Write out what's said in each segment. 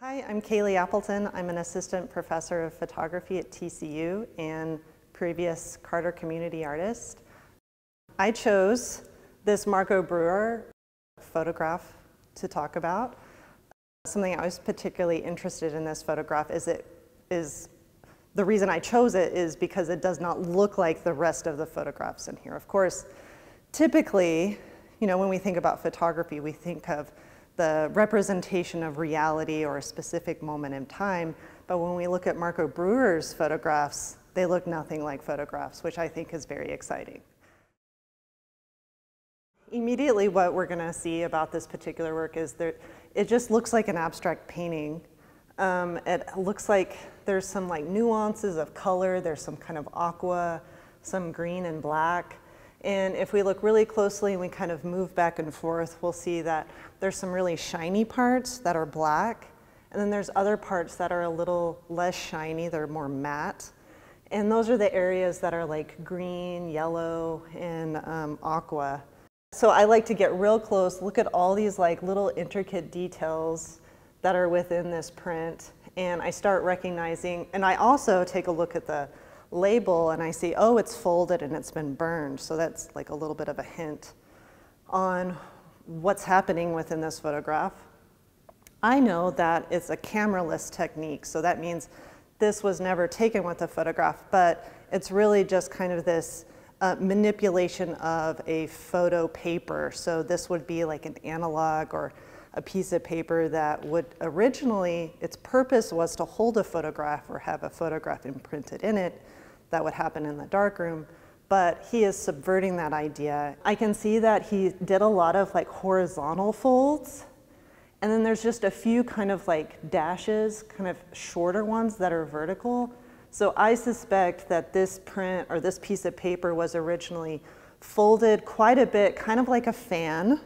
Hi, I'm Kalee Appleton. I'm an assistant professor of photography at TCU and previous Carter community artist. I chose this Marco Breuer photograph to talk about. Something I was particularly interested in this photograph is it is the reason I chose it is because it does not look like the rest of the photographs in here. Of course, typically, you know, when we think about photography, we think of the representation of reality or a specific moment in time. But when we look at Marco Breuer's photographs, they look nothing like photographs, which I think is very exciting. Immediately what we're going to see about this particular work is that it just looks like an abstract painting. Um, it looks like there's some like nuances of color, there's some kind of aqua, some green and black. And if we look really closely and we kind of move back and forth, we'll see that there's some really shiny parts that are black. And then there's other parts that are a little less shiny, they're more matte. And those are the areas that are like green, yellow, and um, aqua. So I like to get real close, look at all these like little intricate details that are within this print. And I start recognizing, and I also take a look at the label and I see, oh, it's folded and it's been burned. So that's like a little bit of a hint on what's happening within this photograph. I know that it's a cameraless technique. So that means this was never taken with a photograph, but it's really just kind of this uh, manipulation of a photo paper. So this would be like an analog or a piece of paper that would originally, its purpose was to hold a photograph or have a photograph imprinted in it. That would happen in the darkroom. But he is subverting that idea. I can see that he did a lot of like horizontal folds. And then there's just a few kind of like dashes, kind of shorter ones that are vertical. So I suspect that this print or this piece of paper was originally folded quite a bit, kind of like a fan,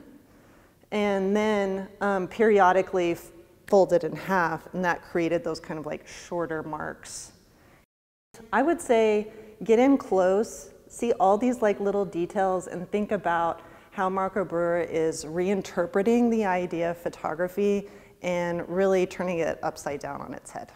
and then um, periodically folded in half, and that created those kind of like shorter marks. I would say get in close, see all these like little details, and think about how Marco Breuer is reinterpreting the idea of photography and really turning it upside down on its head.